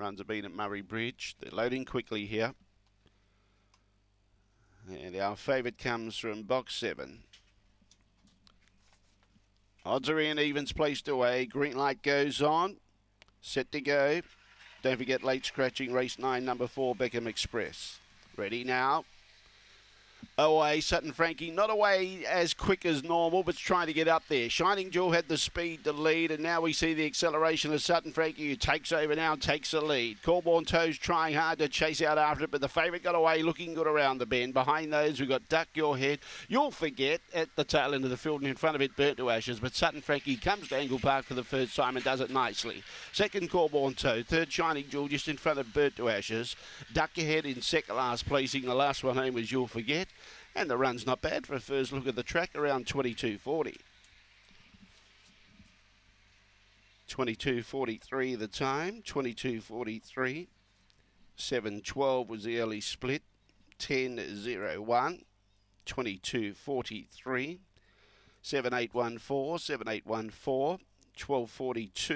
runs have been at Murray Bridge. They're loading quickly here. And our favourite comes from box seven. Odds are in, evens placed away. Green light goes on. Set to go. Don't forget late scratching race nine, number four, Beckham Express. Ready now away. Sutton Frankie not away as quick as normal, but trying to get up there. Shining Jewel had the speed to lead, and now we see the acceleration of Sutton Frankie, who takes over now and takes the lead. Corborn Toes trying hard to chase out after it, but the favourite got away, looking good around the bend. Behind those, we've got Duck Your Head. You'll forget at the tail end of the field, and in front of it, Burnt to Ashes. But Sutton Frankie comes to Angle Park for the first time and does it nicely. Second, Corborn Toe. Third, Shining Jewel just in front of Burnt to Ashes. Duck Your Head in second last placing. The last one home was You'll Forget. And the run's not bad for a first look at the track, around 22.40. 22.43 the time, 22.43. 7.12 was the early split, 10.01, 22.43. 7814, 7814, 1242.